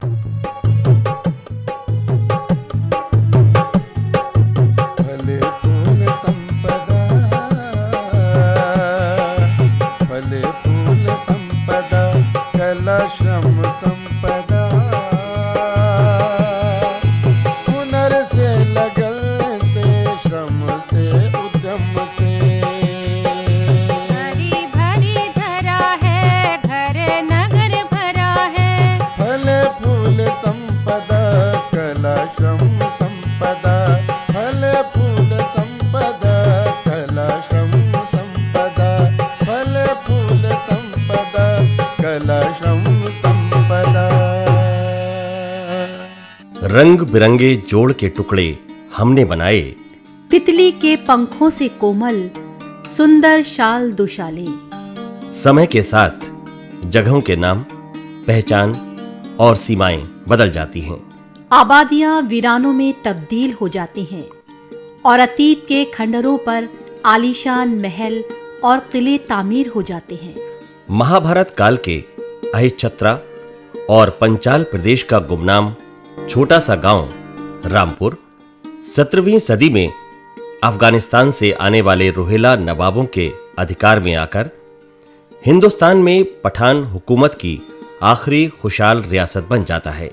फले बिरंगे जोड़ के टुकड़े हमने बनाए। तितली के पंखों से कोमल सुंदर शाल दुशाले। समय के साथ जगहों के नाम पहचान और सीमाएँ बदल जाती हैं। आबादियाँ वीरानों में तब्दील हो जाती हैं और अतीत के खंडरों पर आलीशान महल और किले तामीर हो जाते हैं। महाभारत काल के अहिछत्रा और पंचाल प्रदेश का गुमनाम छोटा सा गाँव, रामपुर 17वीं सदी में अफ़गानिस्तान से आने वाले रोहिला नवाबों के अधिकार में आकर हिंदुस्तान में पठान हुकूमत की आखिरी खुशहाल रियासत बन जाता है।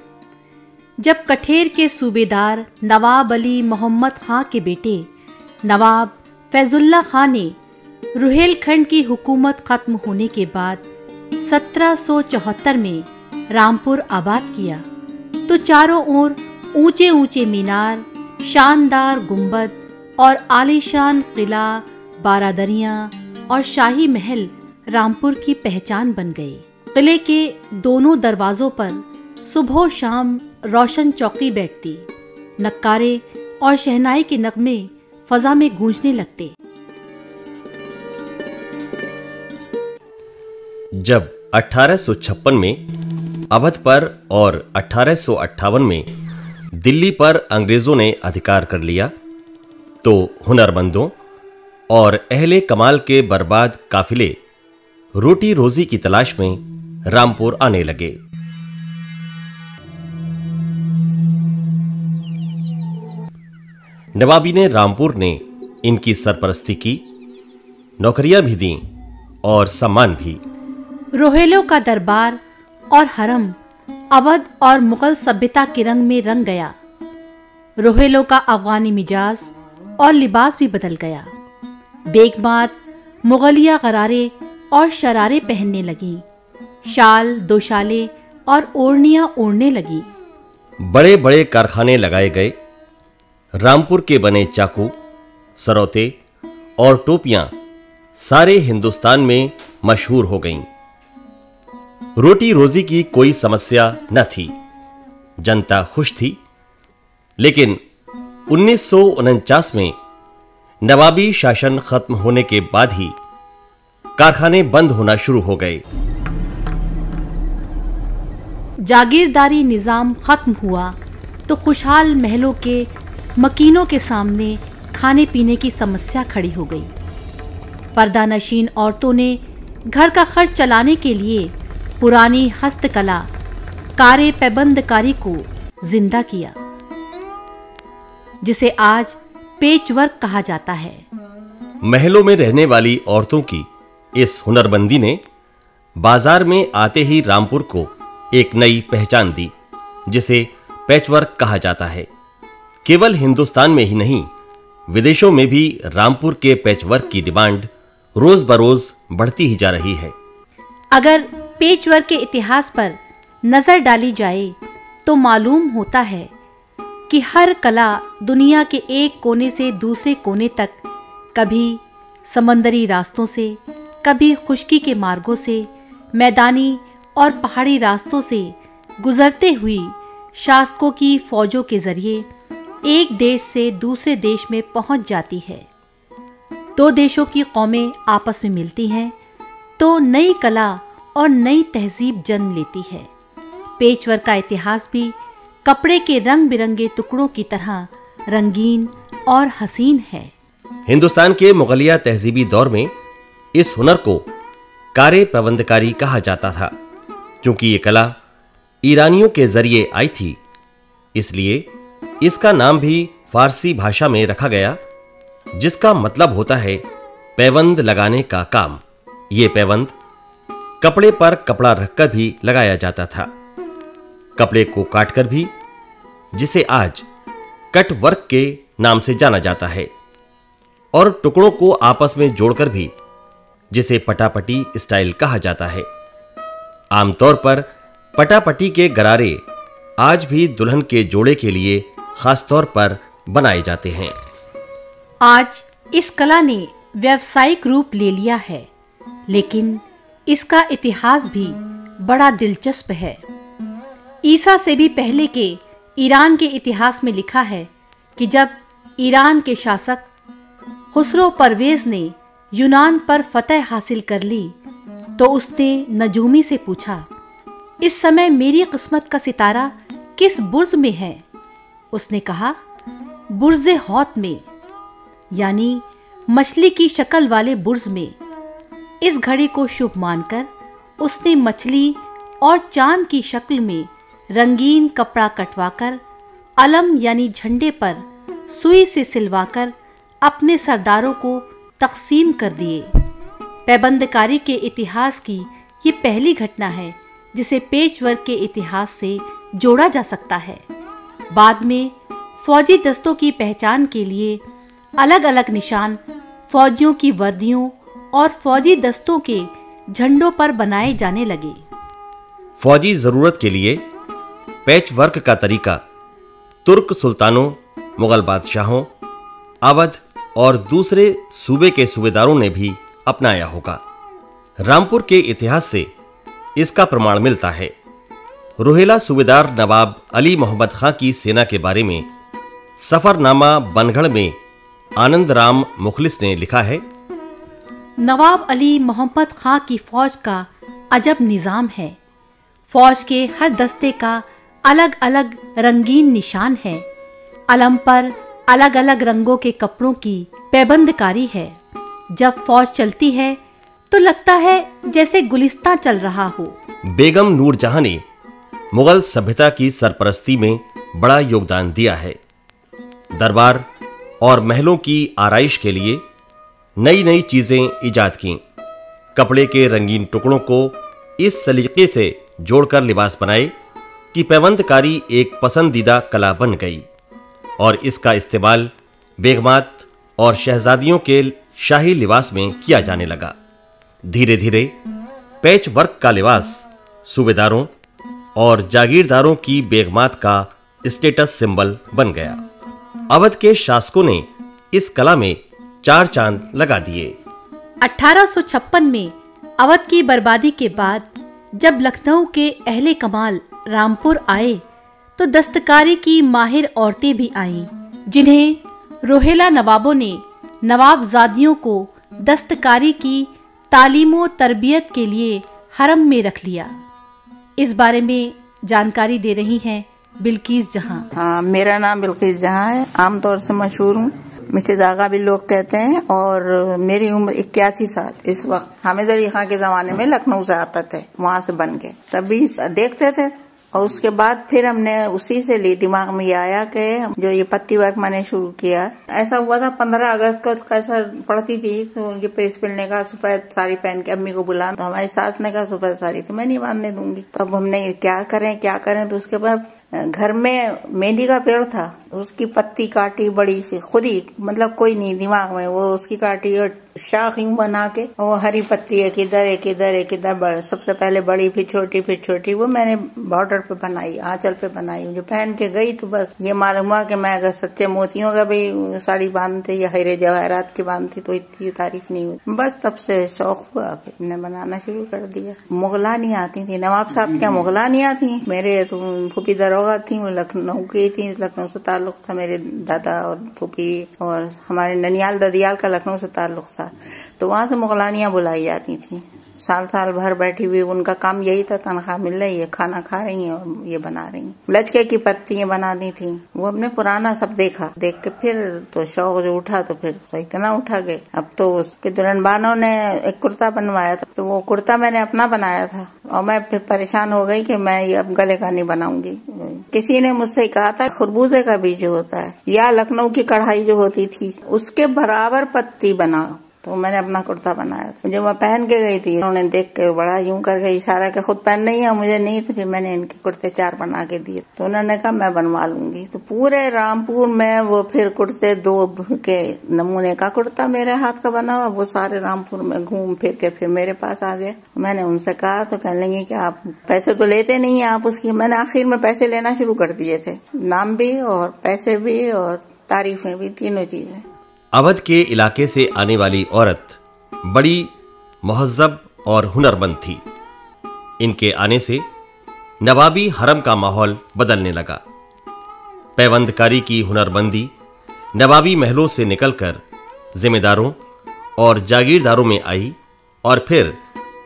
जब कठेर के सूबेदार नवाब अली मोहम्मद खां के बेटे नवाब फैजुल्ला खां ने रुहेलखंड की हुकूमत खत्म होने के बाद 1774 में रामपुर आबाद किया। तो चारों ओर ऊँचे ऊँचे मीनार, शानदार गुंबद और आलीशान किला, बारादरियाँ और शाही महल रामपुर की पहचान बन गए किले के दोनों दरवाजों पर सुबह शाम रोशन चौकी बैठती। नक्कारे और शहनाई के नगमे फजा में गूंजने लगते। जब 1856 में अवध पर और 1858 में दिल्ली पर अंग्रेज़ों ने अधिकार कर लिया। तो हुनरमंदों और अहले कमाल के बर्बाद काफिले रोटी रोजी की तलाश में रामपुर आने लगे। नवाबी ने रामपुर ने इनकी सरपरस्ती की, नौकरियाँ भी दी और सम्मान भी। रोहेलो का दरबार और हरम, अवध और मुगल सभ्यता के रंग में रंग गया। रोहेलों का अफगानी मिजाज और लिबास भी बदल गया। बेगमात मुगलिया गरारे और शरारे पहनने लगी। शाल, दोशाले और ओढ़नियाँ ओढ़ने लगी। बड़े बड़े कारखाने लगाए गए। रामपुर के बने चाकू, सरौते और टोपियाँ सारे हिंदुस्तान में मशहूर हो गईं। रोटी रोजी की कोई समस्या न थी। जनता खुश थी। लेकिन उन्नीस सौ उनचास में नवाबी शासन खत्म होने के बाद ही कारखाने बंद होना शुरू हो गए। जागीरदारी निज़ाम खत्म हुआ तो खुशहाल महलों के, मकीनों के सामने खाने पीने की समस्या खड़ी हो गई। पर्दानशीन औरतों ने घर का खर्च चलाने के लिए पुरानी हस्तकला कारे पैबंदकारी को ज़िंदा किया जिसे आज पेचवर्क कहा जाता है। महलों में रहने वाली औरतों की इस हुनरबंदी ने बाज़ार में आते ही रामपुर को एक नई पहचान दी जिसे पैचवर्क कहा जाता है। केवल हिंदुस्तान में ही नहीं विदेशों में भी रामपुर के पैचवर्क की डिमांड रोज बरोज बढ़ती ही जा रही है। अगर पेचवर्क के इतिहास पर नज़र डाली जाए तो मालूम होता है कि हर कला दुनिया के एक कोने से दूसरे कोने तक कभी समंदरी रास्तों से, कभी खुश्की के मार्गों से, मैदानी और पहाड़ी रास्तों से गुजरते हुई शासकों की फौजों के ज़रिए एक देश से दूसरे देश में पहुँच जाती है। दो देशों की कौमें आपस में मिलती हैं तो नई कला और नई तहजीब जन्म लेती है। पेचवर्क का इतिहास भी कपड़े के रंग बिरंगे टुकड़ों की तरह रंगीन और हसीन है। हिंदुस्तान के मुगलिया तहजीबी दौर में इस हुनर को कारे प्रबंधकारी कहा जाता था, क्योंकि ये कला ईरानियों के ज़रिए आई थी। इसलिए इसका नाम भी फारसी भाषा में रखा गया, जिसका मतलब होता है पैबंद लगाने का काम। ये पैबंद कपड़े पर कपड़ा रखकर भी लगाया जाता था। कपड़े को काटकर भी, जिसे आज कट वर्क के नाम से जाना जाता है, और टुकड़ों को आपस में जोड़कर भी, जिसे पटापटी स्टाइल कहा जाता है। आमतौर पर पटापटी के गरारे आज भी दुल्हन के जोड़े के लिए खास तौर पर बनाए जाते हैं। आज इस कला ने व्यावसायिक रूप ले लिया है, लेकिन इसका इतिहास भी बड़ा दिलचस्प है। ईसा से भी पहले के ईरान के इतिहास में लिखा है कि जब ईरान के शासक खुसरो परवेज ने यूनान पर फतह हासिल कर ली तो उसने नजूमी से पूछा, इस समय मेरी किस्मत का सितारा किस बुर्ज में है? उसने कहा, बुर्ज हौत में, यानी मछली की शक्ल वाले बुर्ज में। इस घड़ी को शुभ मानकर उसने मछली और चाँद की शक्ल में रंगीन कपड़ा कटवाकर, अलम यानी झंडे पर सुई से सिलवाकर अपने सरदारों को तकसीम कर दिए। पैबंदकारी के इतिहास की ये पहली घटना है जिसे पेचवर्क के इतिहास से जोड़ा जा सकता है। बाद में फौजी दस्तों की पहचान के लिए अलग अलग निशान फौजियों की वर्दियों और फौजी दस्तों के झंडों पर बनाए जाने लगे। फौजी ज़रूरत के लिए पैच वर्क का तरीका, तुर्क सुल्तानों, मुगल बादशाहों, अवध और दूसरे सूबे के सूबेदारों ने भी अपनाया होगा। रामपुर के इतिहास से इसका प्रमाण मिलता है। रोहेला सूबेदार नवाब अली मोहम्मद खां की सेना के बारे में सफरनामा बनगढ़ में आनंद राम मुखलिस ने लिखा है नवाब अली मोहम्मद खां की फौज का अजब निज़ाम है। फौज के हर दस्ते का अलग अलग रंगीन निशान है। अलम पर अलग अलग रंगों के कपड़ों की पैबंदकारी है। जब फौज चलती है तो लगता है जैसे गुलिस्तां चल रहा हो। बेगम नूरजहां ने मुगल सभ्यता की सरपरस्ती में बड़ा योगदान दिया है। दरबार और महलों की आराइश के लिए नई नई चीज़ें ईजाद की। कपड़े के रंगीन टुकड़ों को इस सलीके से जोड़कर लिबास बनाए कि पैबंदकारी एक पसंदीदा कला बन गई। और इसका इस्तेमाल बेगमात और शहजादियों के शाही लिबास में किया जाने लगा। धीरे धीरे पैच वर्क का लिबास सूबेदारों और जागीरदारों की बेगमात का स्टेटस सिंबल बन गया। अवध के शासकों ने इस कला में चार चाँद लगा दिए। 1856 में अवध की बर्बादी के बाद जब लखनऊ के अहले कमाल रामपुर आए तो दस्तकारी की माहिर औरतें भी आईं जिन्हें रोहेला नवाबों ने नवाबजादियों को दस्तकारी की तालीमो तरबियत के लिए हरम में रख लिया। इस बारे में जानकारी दे रही हैं बिल्किस जहाँ। हाँ मेरा नाम बिल्किस जहाँ है। आमतौर से मशहूर हूँ। मिसे दागा भी लोग कहते हैं, और मेरी उम्र इक्यासी साल, इस वक्त। हामिद अली खां के जमाने में लखनऊ से आता थे, वहाँ से बन के तभी देखते थे, और उसके बाद फिर हमने उसी से ली, दिमाग में ये आया कि जो ये पत्ती वर्क मैंने शुरू किया, ऐसा हुआ था पंद्रह अगस्त को कैसा पड़ती थी तो उनके प्रेस मिलने का सफ़ेद साड़ी पहन के अम्मी को बुला तो हमारी सास ने कहा, सफ़ेद साड़ी तो मैं नहीं बांधने दूँगी। तो अब हमने क्या करें क्या करें तो उसके बाद घर में मेहंदी का पेड़ था, उसकी पत्ती काटी बड़ी सी, खुद ही मतलब कोई नहीं, दिमाग में, वो उसकी काटी और शाख यूँ बना के वो हरी पत्ती एक इधर एक इधर एक इधर सबसे पहले बड़ी, फिर छोटी फिर छोटी। वो मैंने बॉर्डर पे बनाई, आंचल पे बनाई। जो पहन के गई तो बस ये मालूम हुआ कि मैं अगर सच्चे मोतियों का भी साड़ी बांधते या हरे जवाहरात की बांधती तो इतनी तारीफ़ नहीं हुई। बस तब से शौक हुआ, फिर मैंने बनाना शुरू कर दिया। मुगला नहीं आती थी। नवाब साहब क्या मुगला नहीं आती मेरे तो फूफी दरोगा थी, वो लखनऊ की थी। लखनऊ से ताल्लुक था मेरे दादा और फूफी और हमारे ननियाल ददियाल का लखनऊ से ताल्लुक था। था। तो वहाँ से मुगलानियाँ बुलाई जाती थी। साल साल भर बैठी हुई, उनका काम यही था, तनख्वाह मिल रही है, खाना खा रही है और ये बना रही है। लचके की पत्तियाँ बना दी थी। वो हमने पुराना सब देखा। देख के फिर तो शौक जो उठा तो फिर तो इतना उठा गए। अब तो उसके दुल्हन बानों ने एक कुर्ता बनवाया था तो वो कुर्ता मैंने अपना बनाया था। और मैं फिर परेशान हो गई कि मैं ये अब गले का नहीं बनाऊँगी। किसी ने मुझसे कहा था, खरबूजे का बीज होता है, या लखनऊ की कढ़ाई जो होती थी, उसके बराबर पत्ती बनाओ तो मैंने अपना कुर्ता बनाया था। जब मैं पहन के गई थी। उन्होंने देख के बड़ा यूँ करके इशारा के खुद पहन नहीं है, मुझे नहीं। तो फिर मैंने इनके कुर्ते चार बना के दिए। तो उन्होंने कहा, मैं बनवा लूँगी। तो पूरे रामपुर में वो फिर कुर्ते दो के नमूने का कुर्ता मेरे हाथ का बना हुआ, वो सारे रामपुर में घूम फिर के फिर मेरे पास आ गए। मैंने उनसे कहा तो कह लेंगे कि, आप पैसे तो लेते नहीं है आप उसकी। मैंने आखिर में पैसे लेना शुरू कर दिए थे। नाम भी और पैसे भी और तारीफें भी, तीनों चीज़ें। अवध के इलाके से आने वाली औरत बड़ी महजब और हुनरमंद थी। इनके आने से नवाबी हरम का माहौल बदलने लगा। पैवंदकारी की हुनरमंदी नवाबी महलों से निकलकर जिम्मेदारों और जागीरदारों में आई और फिर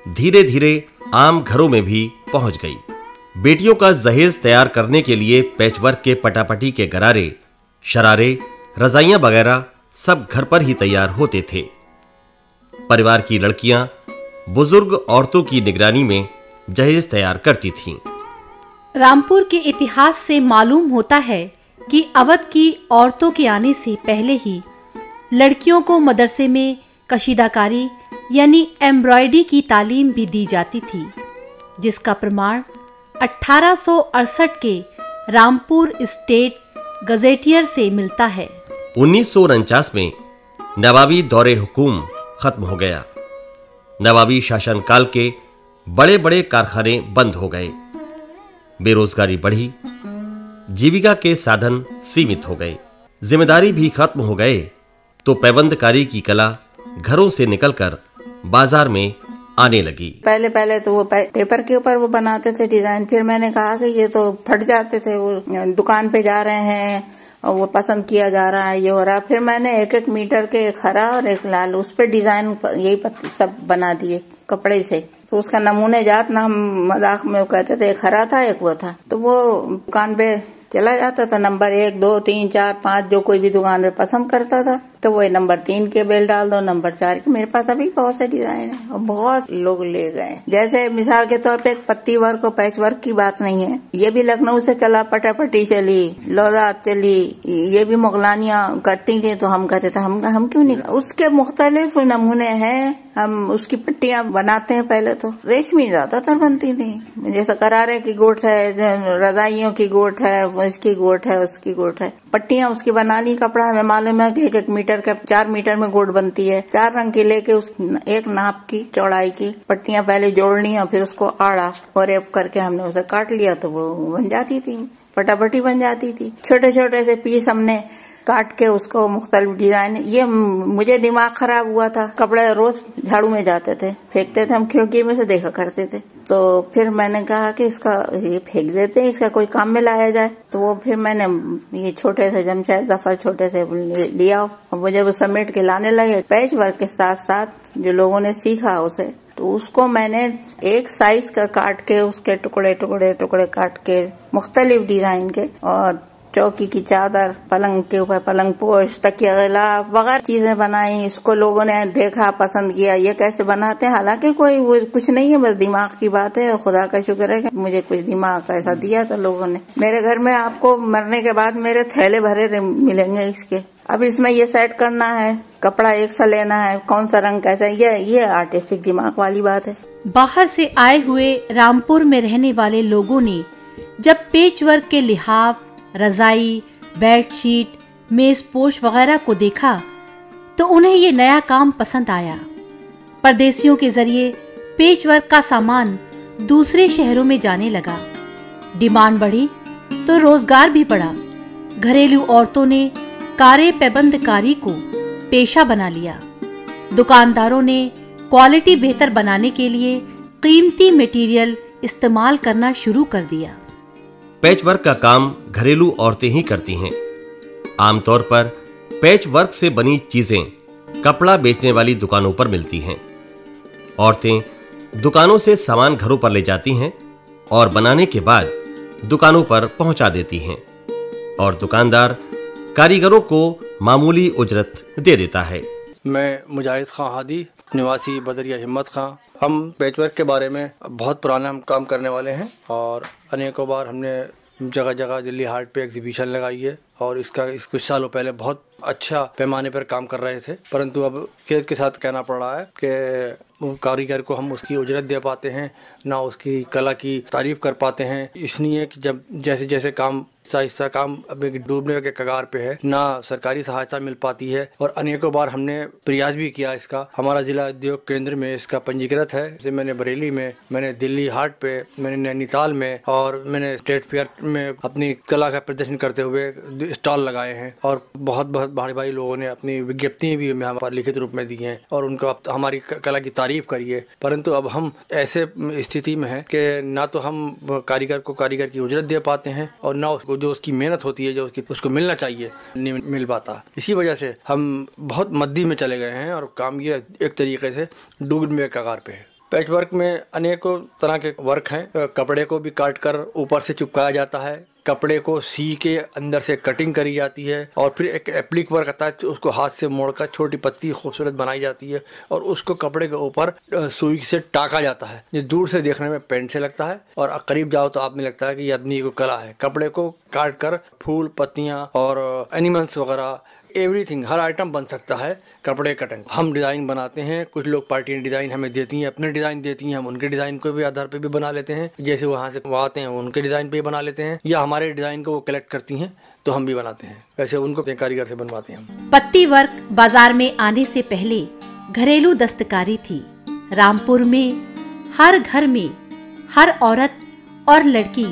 धीरे धीरे आम घरों में भी पहुँच गई। बेटियों का जहेज तैयार करने के लिए पैचवर्क के पटापटी के गरारे, शरारे, रजाइयाँ वगैरह सब घर पर ही तैयार होते थे। परिवार की लड़कियाँ बुज़ुर्ग औरतों की निगरानी में जहेज तैयार करती थीं। रामपुर के इतिहास से मालूम होता है कि अवध की औरतों के आने से पहले ही लड़कियों को मदरसे में कशीदाकारी यानी एम्ब्रॉयडरी की तालीम भी दी जाती थी, जिसका प्रमाण 1868 के रामपुर स्टेट गजेटियर से मिलता है। उन्नीस सौ उनचास में नवाबी दौरे हुकूम खत्म हो गया। नवाबी शासनकाल के बड़े बड़े कारखाने बंद हो गए। बेरोजगारी बढ़ी। जीविका के साधन सीमित हो गए। ज़िम्मेदारी भी खत्म हो गए तो पैबंदकारी की कला घरों से निकलकर बाज़ार में आने लगी। पहले पहले तो वो पेपर के ऊपर वो बनाते थे डिज़ाइन। फिर मैंने कहा कि ये तो फट जाते थे, वो दुकान पे जा रहे हैं। वो पसंद किया जा रहा है, ये हो रहा फिर मैंने एक एक मीटर के एक हरा और एक लाल, उस पर डिज़ाइन यही सब बना दिए कपड़े से। तो उसका नमूने जात ना, हम मज़ाक में कहते थे, एक हरा था, एक वो था। तो वो दुकान पे चला जाता था, नंबर एक, दो, तीन, चार, पाँच, जो कोई भी दुकान पे पसंद करता था। तो वो नंबर तीन के बेल डाल दो, नंबर चार के। मेरे पास अभी बहुत से डिज़ाइन है और बहुत लोग ले गए जैसे मिसाल के तौर पे पत्ती वर्क और पैच वर्क की बात नहीं है। ये भी लखनऊ से चला, पटापटी चली, लौदात चली, ये भी मुगलानिया करती थी तो हम कहते थे, हम हम क्यों नहीं? उसके मुख्तलिफ़ नमूने हैं। हम उसकी पट्टियाँ बनाते हैं पहले तो। रेशमी ज़्यादातर बनती थी। जैसे करारे की गोट है, रजाइयों की गोट है, इसकी गोट है, उसकी गोट है। पट्टियाँ उसकी बनानी, कपड़ा हमें मालूम है कि एक एक मीटर का, चार मीटर में गोट बनती है। चार रंग की लेके उस एक नाप की, चौड़ाई की पट्टियाँ पहले जोड़नी और फिर उसको आड़ा और रेप करके हमने उसे काट लिया तो वो बन जाती थी पटापटी बन जाती थी। छोटे छोटे से पीस हमने काट के उसको मुख्तलिफ़ डिज़ाइन, ये मुझे दिमाग खराब हुआ था। कपड़े रोज झाड़ू में जाते थे, फेंकते थे हम, खिड़की में से देखा करते थे। तो फिर मैंने कहा कि इसका ये फेंक देते हैं, इसका कोई काम में लाया जाए। तो वो फिर मैंने ये छोटे से जमशेद ज़फ़र छोटे से लिया और मुझे वो समेट के लाने लगे। पैच वर्क के साथ साथ जो लोगों ने सीखा उसे तो उसको मैंने एक साइज़ का काट के, उसके टुकड़े टुकड़े टुकड़े काट के, मुख्तलिफ़ डिज़ाइन के और चौकी की चादर, पलंग के ऊपर पलंग पोश, तकिया गिलाफ वगैरह चीज़ें बनाई, इसको लोगों ने देखा, पसंद किया। ये कैसे बनाते हैं? हालाँकि कोई वो कुछ नहीं है, बस दिमाग की बात है। खुदा का शुक्र है मुझे कुछ दिमाग ऐसा दिया था लोगों ने। मेरे घर में आपको मरने के बाद मेरे थैले भरे मिलेंगे इसके। अब इसमें ये सेट करना है। कपड़ा एक सा लेना है। कौन सा रंग कैसा ये ये आर्टिस्टिक दिमाग वाली बात है। बाहर से आए हुए रामपुर में रहने वाले लोगों ने जब पेच वर्क के लिहाफ रजाई, बेडशीट मेज पोश वगैरह को देखा तो उन्हें ये नया काम पसंद आया। परदेसियों के ज़रिए पेच वर्क का सामान दूसरे शहरों में जाने लगा। डिमांड बढ़ी तो रोज़गार भी बढ़ा। घरेलू औरतों ने कारे पैबंदकारी को पेशा बना लिया। दुकानदारों ने क्वालिटी बेहतर बनाने के लिए कीमती मटेरियल इस्तेमाल करना शुरू कर दिया। पैच वर्क का काम घरेलू औरतें ही करती हैं। आमतौर पर पैच वर्क से बनी चीज़ें कपड़ा बेचने वाली दुकानों पर मिलती हैं। औरतें दुकानों से सामान घरों पर ले जाती हैं और बनाने के बाद दुकानों पर पहुँचा देती हैं और दुकानदार कारीगरों को मामूली उजरत दे देता है। मैं मुजाहिद खां हादी निवासी बदरिया हिम्मत खां। हम पैचवर्क के बारे में बहुत पुराना हम काम करने वाले हैं और अनेकों बार हमने जगह जगह दिल्ली हाट पे एग्जीबिशन लगाई है और इसका, इस कुछ सालों पहले बहुत अच्छा पैमाने पर काम कर रहे थे। परंतु अब खेत के साथ कहना पड़ रहा है कि कारीगर को हम उसकी उजरत दे पाते हैं, ना उसकी कला की तारीफ़ कर पाते हैं। इसलिए कि जब जैसे जैसे काम हिस्सा हिस्सा काम अभी डूबने के कगार पे है। ना सरकारी सहायता मिल पाती है और अनेकों बार हमने प्रयास भी किया इसका। हमारा जिला उद्योग केंद्र में इसका पंजीकृत है। जैसे मैंने बरेली में, मैंने दिल्ली हाट पे, मैंने नैनीताल में और मैंने स्टेट फेयर में अपनी कला का प्रदर्शन करते हुए स्टॉल लगाए हैं और बहुत बहुत भारी भारी लोगों ने अपनी विज्ञप्तियाँ भी हमें हमारे लिखित रूप में दी हैं और उनको हमारी कला की तारीफ़ करी है परंतु अब हम ऐसे स्थिति में है कि ना तो हम कारीगर को कारीगर की उजरत दे पाते हैं और ना उसको जो उसकी मेहनत होती है, जो उसकी, उसको मिलना चाहिए, नहीं मिल पाता। इसी वजह से हम बहुत मद्दी में चले गए हैं और काम ये एक तरीके से डूबने के कगार पे है। पैच वर्क में अनेकों तरह के वर्क हैं। कपड़े को भी काट कर ऊपर से चिपकाया जाता है। कपड़े को सी के अंदर से कटिंग करी जाती है और फिर एक एप्लिक वर्क आता है उसको हाथ से मोड़कर छोटी पत्ती खूबसूरत बनाई जाती है और उसको कपड़े के ऊपर सुई से टाका जाता है। ये दूर से देखने में पेंट से लगता है और करीब जाओ तो आपने लगता है कि ये आदमी को कला है। कपड़े को काट कर फूल, पत्तियाँ और एनिमल्स वगैरह एवरीथिंग हर आइटम बन सकता है, कपड़े कटंग हम डिज़ाइन बनाते हैं, कुछ लोग पार्टी डिज़ाइन हमें देती हैं, अपने डिज़ाइन देती हैं, हम उनके डिज़ाइन को भी आधार पे भी बना लेते हैं। जैसे वहाँ से वो आते हैं उनके डिज़ाइन पे बना लेते हैं, या हमारे डिज़ाइन को वो कलेक्ट करती हैं तो हम भी बनाते हैं। वैसे उनको कारीगर से बनवाते हैं पत्ती वर्क बाज़ार में आने से पहले घरेलू दस्तकारी थी। रामपुर में, हर घर में, हर औरत और लड़की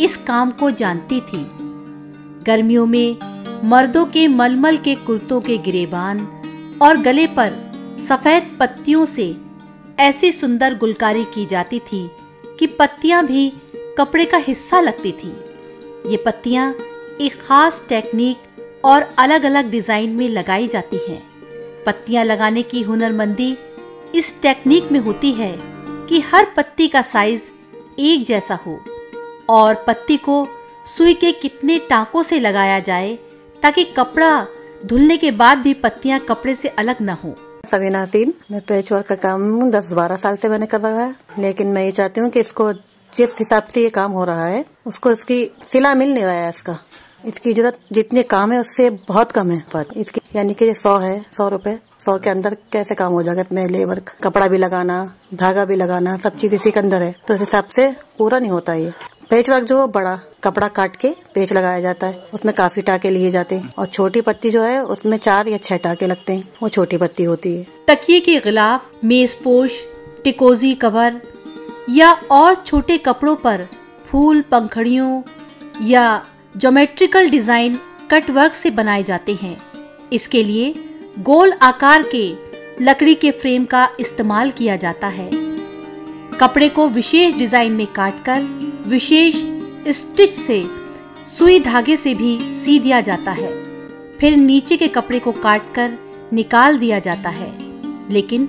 इस काम को जानती थी। गर्मियों में मर्दों के मलमल के कुर्तों के गिरेबान और गले पर सफ़ेद पत्तियों से ऐसी सुंदर गुलकारी की जाती थी कि पत्तियाँ भी कपड़े का हिस्सा लगती थी। ये पत्तियाँ एक खास टेक्निक और अलग अलग डिज़ाइन में लगाई जाती हैं। पत्तियाँ लगाने की हुनरमंदी इस टेक्निक में होती है कि हर पत्ती का साइज़ एक जैसा हो और पत्ती को सुई के कितने टाकों से लगाया जाए ताकि कपड़ा धुलने के बाद भी पत्तियाँ कपड़े से अलग न हो। सवीना तीन मैं पेच वर्क का काम दस बारह साल से मैंने कर रहा है, लेकिन मैं ये चाहती हूँ कि इसको जिस हिसाब से ये काम हो रहा है, उसको इसकी सिला मिल नहीं रहा है इसका। इसकी ज़रूरत जितने काम है, उससे बहुत कम है, पर इसकी यानी कि सौ है, सौ रुपए, सौ के अंदर कैसे काम हो जाएगा? इसमें लेबर, कपड़ा भी लगाना, धागा भी लगाना, सब चीज़ इसी के अंदर है। तो इस हिसाब से पूरा नहीं होता ये। पेच वर्क जो बड़ा कपड़ा काट के पेच लगाया जाता है। उसमें काफ़ी टाके लिए जाते हैं। और छोटी पत्ती जो है, उसमें चार या छह टाके लगते हैं। वो छोटी पत्ती होती है। तकिए के गिलाफ मेजपोश, टिकोजी कवर या और छोटे कपड़ों पर फूल, पंखड़ियों या ज्योमेट्रिकल डिज़ाइन कट वर्क से बनाए जाते हैं। इसके लिए गोल आकार के लकड़ी के फ्रेम का इस्तेमाल किया जाता है। कपड़े को विशेष डिज़ाइन में काटकर, विशेष स्टिच से, सुई धागे से भी सी दिया जाता है। फिर नीचे के कपड़े को काटकर निकाल दिया जाता है। लेकिन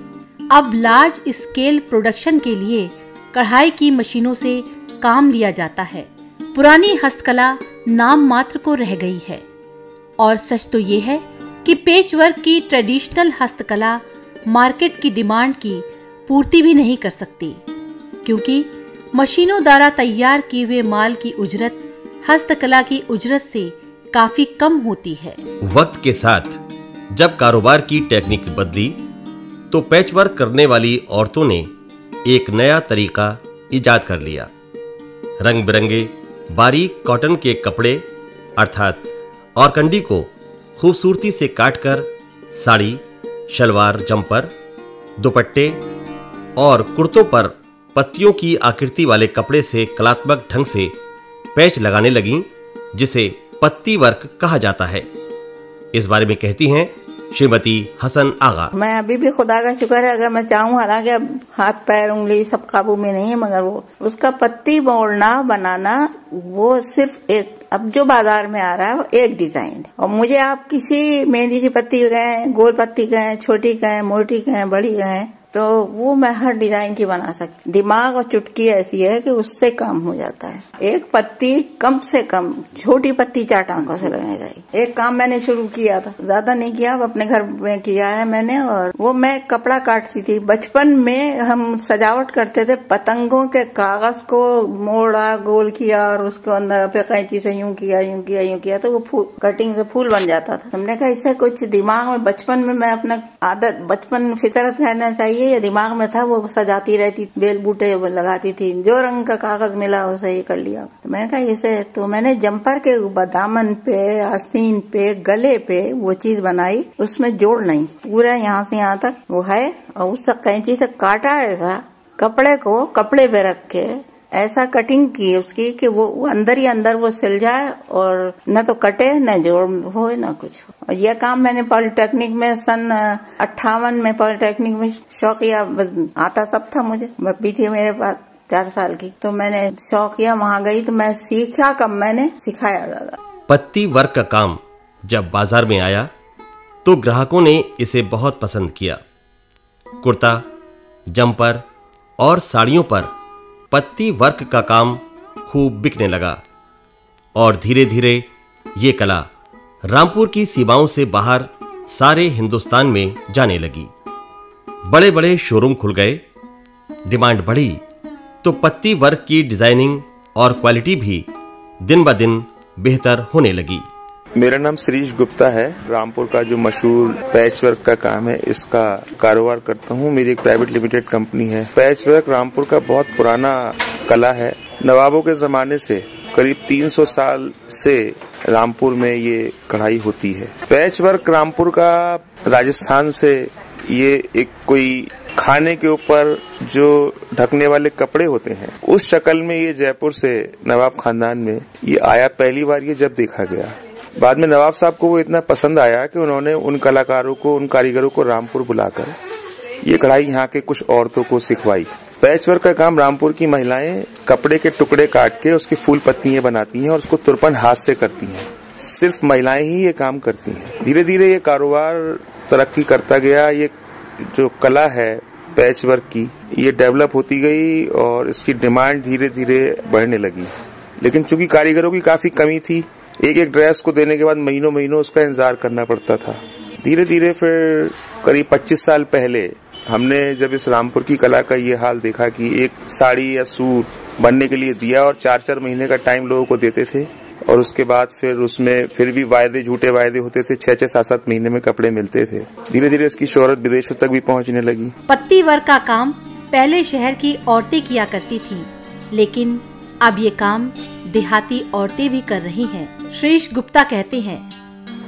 अब लार्ज स्केल प्रोडक्शन के लिए कढ़ाई की मशीनों से काम लिया जाता है। पुरानी हस्तकला नाम मात्र को रह गई है। और सच तो ये है कि पेच वर्क की ट्रेडिशनल हस्तकला मार्केट की डिमांड की पूर्ति भी नहीं कर सकती। क्योंकि मशीनों द्वारा तैयार किए हुए माल की उजरत, हस्तकला की उजरत से काफ़ी कम होती है। वक्त के साथ, जब कारोबार की टेक्निक बदली तो पैचवर्क करने वाली औरतों ने एक नया तरीका इजाद कर लिया। रंग बिरंगे बारीक कॉटन के कपड़े, अर्थात औरकंडी को खूबसूरती से काटकर साड़ी, शलवार, जंपर, दुपट्टे और कुर्तों पर पत्तियों की आकृति वाले कपड़े से कलात्मक ढंग से पैच लगाने लगी, जिसे पत्ती वर्क कहा जाता है। इस बारे में कहती हैं श्रीमती हसन आगा। मैं अभी भी खुदा का शुक्र है, अगर मैं चाहूँ, हालाँकि अब हाथ पैर उंगली सब काबू में नहीं है, मगर वो उसका पत्ती मोड़ना, बनाना, वो सिर्फ़ एक अब जो बाज़ार में आ रहा है, वो एक डिज़ाइन है। और मुझे आप किसी मेहंदी की पत्ती कहें, गोल पत्ती कहें, छोटी कहें, मोटी कहें, बड़ी कहें तो वो मैं हर डिज़ाइन की बना सकती दिमाग और चुटकी ऐसी है कि उससे काम हो जाता है। एक पत्ती कम से कम, छोटी पत्ती चार टांगों से लगने चाहिए एक काम मैंने शुरू किया था। ज़्यादा नहीं किया, अब अपने घर में किया है मैंने और वो मैं कपड़ा काटती थी। बचपन में हम सजावट करते थे पतंगों के कागज़ को मोड़ा, गोल किया और उसको अंदर पे कैंची से यूँ किया यूँ किया यूँ किया तो वो कटिंग से फूल बन जाता था। हमने कहा इससे कुछ दिमाग में बचपन में मैं अपना आदत बचपन फितरत कहना चाहिए या दिमाग में था, वो सजाती रहती, बेल बूटे लगाती थी, जो रंग का कागज़ मिला उसे ये कर लिया। तो मैंने कहा, इसे तो मैंने जम्पर के दामन पे, आस्तीन पे, गले पे वो चीज़ बनाई, उसमें जोड़ नहीं। पूरा यहाँ से यहाँ तक वो है, और उस कैंची से काटा ऐसा, कपड़े को कपड़े पे रख के ऐसा कटिंग की उसकी कि वो, अंदर ही अंदर वो सिल जाए और न तो कटे न जोड़ हो न कुछ हो। यह काम मैंने पॉलिटेक्निक में सन अट्ठावन में पॉलिटेक्निक में शौकिया आता सब था मुझे। भी थी मेरे पास चार साल की। तो मैंने शौकिया वहाँ गई तो मैं सीखा कम मैंने? सिखाया ज़्यादा। पत्ती वर्क का काम जब बाज़ार में आया तो ग्राहकों ने इसे बहुत पसंद किया। कुर्ता जंपर और साड़ियों पर पत्ती वर्क का काम खूब बिकने लगा। और धीरे धीरे ये कला रामपुर की सीमाओं से बाहर सारे हिंदुस्तान में जाने लगी। बड़े बड़े शोरूम खुल गए, डिमांड बढ़ी तो पत्ती वर्क की डिज़ाइनिंग और क्वालिटी भी दिन ब दिन बेहतर होने लगी। मेरा नाम श्रीश गुप्ता है। रामपुर का जो मशहूर पैच वर्क का काम है, इसका कारोबार करता हूँ। मेरी एक प्राइवेट लिमिटेड कंपनी है। पैच वर्क रामपुर का बहुत पुराना कला है। नवाबों के जमाने से करीब 300 साल से रामपुर में ये कढ़ाई होती है। पैच वर्क रामपुर का राजस्थान से ये एक कोई खाने के ऊपर जो ढकने वाले कपड़े होते हैं, उस शक्ल में ये जयपुर से नवाब खानदान में ये आया। पहली बार ये जब देखा गया बाद में नवाब साहब को वो इतना पसंद आया कि उन्होंने उन कलाकारों को, उन कारीगरों को रामपुर बुलाकर ये कढ़ाई यहाँ के कुछ औरतों को सिखवाई। पैच वर्क का काम रामपुर की महिलाएँ कपड़े के टुकड़े काट के उसकी फूल पत्तियाँ बनाती हैं और उसको तुरपन हाथ से करती हैं। सिर्फ़ महिलाएँ ही ये काम करती हैं। धीरे धीरे ये कारोबार तरक्की करता गया। ये जो कला है पैच वर्क की, ये डेवलप होती गई और इसकी डिमांड धीरे धीरे बढ़ने लगी। लेकिन चूँकि कारीगरों की काफ़ी कमी थी एक एक ड्रेस को देने के बाद महीनों महीनों उसका इंतज़ार करना पड़ता था। धीरे धीरे फिर करीब 25 साल पहले हमने जब इस रामपुर की कला का ये हाल देखा कि एक साड़ी या सूट बनने के लिए दिया और चार चार महीने का टाइम लोगों को देते थे और उसके बाद फिर उसमें फिर भी वायदे, झूठे वायदे होते थे छह छह सात सात महीने में कपड़े मिलते थे। धीरे धीरे इसकी शोहरत विदेशों तक भी पहुँचने लगी। पत्ती वर्क का काम पहले शहर की औरतें किया करती थी, लेकिन अब ये काम देहाती औरतें भी कर रही हैं। श्रेष गुप्ता कहते हैं।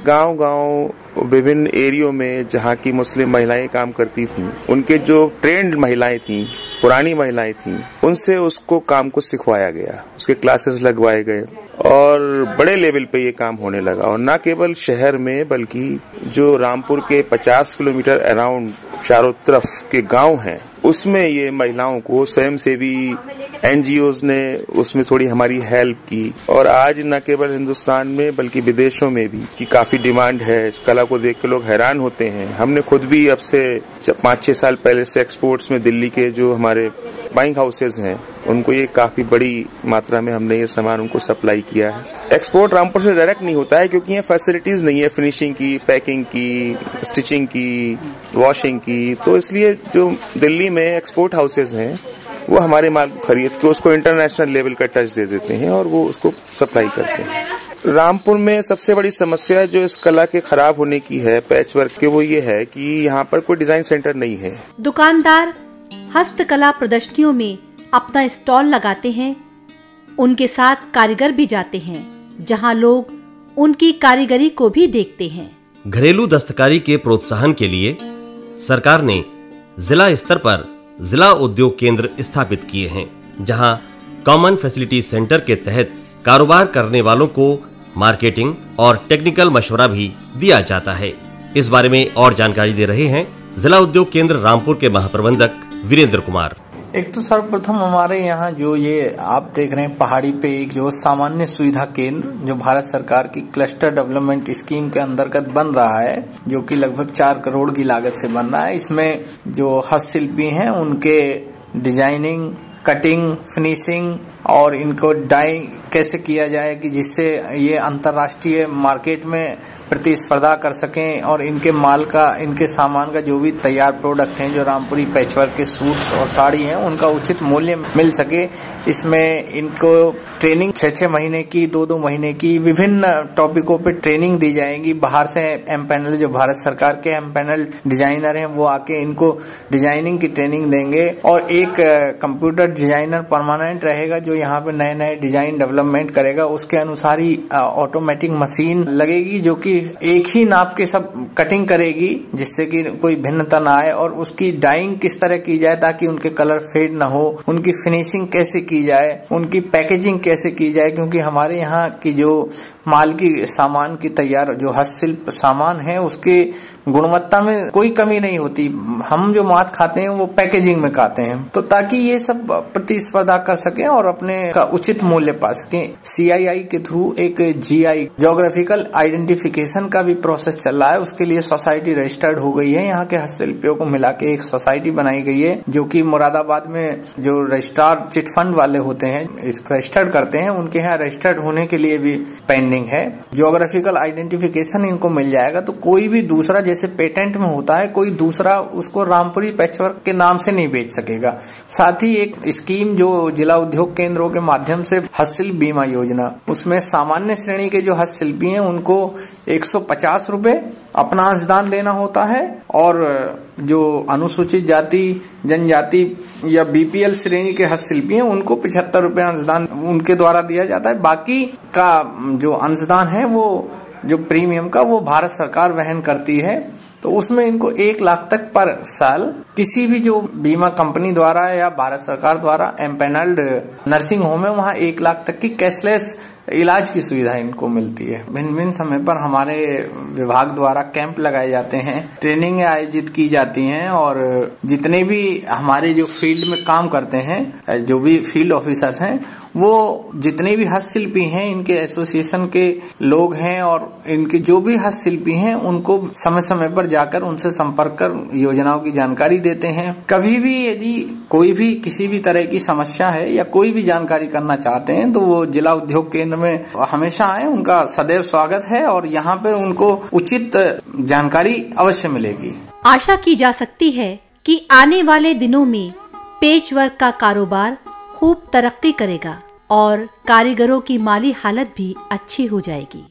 गाँव गाँव विभिन्न एरियो में जहाँ की मुस्लिम महिलाएँ काम करती थीं, उनके जो ट्रेंड महिलाएँ थीं, पुरानी महिलाएँ थीं, उनसे उसको काम को सिखवाया गया। उसके क्लासेस लगवाए गए और बड़े लेवल पे ये काम होने लगा। और न केवल शहर में बल्कि जो रामपुर के 50 किलोमीटर अराउंड चारों तरफ़ के गाँव हैं। उसमें ये महिलाओं को स्वयं सेवी एनजीओ ने उसमें थोड़ी हमारी हेल्प की। और आज न केवल हिंदुस्तान में, बल्कि विदेशों में भी की काफ़ी डिमांड है। इस कला को देख के लोग हैरान होते हैं। हमने खुद भी अब से पाँच छह साल पहले से एक्सपोर्ट्स में दिल्ली के जो हमारे बाइंग हाउसेज हैं, उनको ये काफ़ी बड़ी मात्रा में हमने ये सामान उनको सप्लाई किया है। एक्सपोर्ट रामपुर से डायरेक्ट नहीं होता है क्योंकि ये फैसिलिटीज़ नहीं है फिनिशिंग की पैकिंग की स्टिचिंग की वॉशिंग की। तो इसलिए जो दिल्ली में एक्सपोर्ट हाउसेज हैं, वो हमारे माल खरीद के उसको इंटरनेशनल लेवल का टच दे देते हैं और वो उसको सप्लाई करते हैं। रामपुर में सबसे बड़ी समस्या जो इस कला के खराब होने की है पैच वर्क के, वो ये है कि यहाँ पर कोई डिज़ाइन सेंटर नहीं है। दुकानदार हस्तकला प्रदर्शनियों में अपना स्टॉल लगाते हैं, उनके साथ कारीगर भी जाते हैं, जहाँ लोग उनकी कारीगरी को भी देखते हैं। घरेलू दस्तकारी के प्रोत्साहन के लिए सरकार ने जिला स्तर पर जिला उद्योग केंद्र स्थापित किए हैं, जहाँ कॉमन फैसिलिटी सेंटर के तहत कारोबार करने वालों को मार्केटिंग और टेक्निकल मशवरा भी दिया जाता है। इस बारे में और जानकारी दे रहे हैं जिला उद्योग केंद्र रामपुर के महाप्रबंधक वीरेंद्र कुमार। एक तो सर्वप्रथम हमारे यहाँ जो ये आप देख रहे हैं, पहाड़ी पे एक जो सामान्य सुविधा केंद्र जो भारत सरकार की क्लस्टर डेवलपमेंट स्कीम के अंतर्गत बन रहा है, जो कि लगभग चार करोड़ की लागत से बन रहा है। इसमें जो हस्तशिल्पी हैं, उनके डिज़ाइनिंग, कटिंग, फिनिशिंग और इनको डाई कैसे किया जाए कि जिससे ये अंतर्राष्ट्रीय मार्केट में प्रतिस्पर्धा कर सकें और इनके माल का, इनके सामान का जो भी तैयार प्रोडक्ट हैं, जो रामपुरी पैचवर्क के सूट्स और साड़ी हैं, उनका उचित मूल्य मिल सके। इसमें इनको ट्रेनिंग छह छह महीने की दो दो महीने की विभिन्न टॉपिकों पे ट्रेनिंग दी जाएगी। बाहर से एम पैनल जो भारत सरकार के एम पैनल डिज़ाइनर हैं, वो आके इनको डिज़ाइनिंग की ट्रेनिंग देंगे और एक कंप्यूटर डिज़ाइनर परमानेंट रहेगा, जो यहाँ पे नए नए डिज़ाइन डेवलपमेंट करेगा। उसके अनुसार ही ऑटोमेटिक मशीन लगेगी, जो कि एक ही नाप के सब कटिंग करेगी, जिससे कि कोई भिन्नता ना आए और उसकी डाइंग किस तरह की जाए ताकि उनके कलर फेड ना हो, उनकी फिनिशिंग कैसे की जाए, उनकी पैकेजिंग कैसे की जाए, क्योंकि हमारे यहाँ की जो माल की सामान की तैयार, जो हस्तशिल्प सामान है, उसके गुणवत्ता में कोई कमी नहीं होती। हम जो मात खाते हैं, वो पैकेजिंग में खाते हैं। तो ताकि ये सब प्रतिस्पर्धा कर सके और अपने का उचित मूल्य पा सके। सीआईआई के थ्रू एक जीआई जोग्राफिकल आइडेंटिफिकेशन का भी प्रोसेस चल रहा है। उसके लिए सोसाइटी रजिस्टर्ड हो गई है। यहाँ के हस्तशिल्पियों को मिला के एक सोसाइटी बनाई गई है, जो की मुरादाबाद में जो रजिस्ट्रार चिट फंड वाले होते हैं रजिस्टर्ड करते हैं। उनके यहाँ रजिस्टर्ड होने के लिए भी पेंडिंग है। जोग्राफिकल आइडेंटिफिकेशन इनको मिल जाएगा। तो कोई भी दूसरा पेटेंट में होता है, कोई दूसरा उसको रामपुरी पैचवर्क के नाम से नहीं बेच सकेगा। साथ ही एक स्कीम जो जिला उद्योग केंद्रों के माध्यम से हस्तशिल्प बीमा योजना, उसमें सामान्य श्रेणी के जो हस्तशिल्पी हैं, उनको एक सौ पचास अपना अंशदान देना होता है और जो अनुसूचित जाति, जनजाति या बीपीएल श्रेणी के हस्तशिल्पी हैं, उनको पिछहत्तर रूपए अंशदान उनके द्वारा दिया जाता है। बाकी का जो अंशदान है, वो जो प्रीमियम का, वो भारत सरकार वहन करती है। तो उसमें इनको एक लाख तक पर साल किसी भी जो बीमा कंपनी द्वारा या भारत सरकार द्वारा एम्पेनल्ड नर्सिंग होम है, वहाँ एक लाख तक की कैशलेस इलाज की सुविधा इनको मिलती है। भिन्न भिन्न समय पर हमारे विभाग द्वारा कैंप लगाए जाते हैं, ट्रेनिंग आयोजित की जाती हैं और जितने भी हमारे जो फ़ील्ड में काम करते हैं, जो भी फ़ील्ड ऑफिसर्स हैं वो जितने भी हस्तशिल्पी हैं, इनके एसोसिएशन के लोग हैं और इनके जो भी हस्तशिल्पी हैं, उनको समय समय पर जाकर उनसे संपर्क कर योजनाओं की जानकारी देते हैं। कभी भी यदि कोई भी किसी भी तरह की समस्या है या कोई भी जानकारी करना चाहते हैं तो वो जिला उद्योग केंद्र में हमेशा आए, उनका सदैव स्वागत है और यहाँ पे उनको उचित जानकारी अवश्य मिलेगी। आशा की जा सकती है कि आने वाले दिनों में पेच वर्क का कारोबार खूब तरक्की करेगा और कारीगरों की माली हालत भी अच्छी हो जाएगी।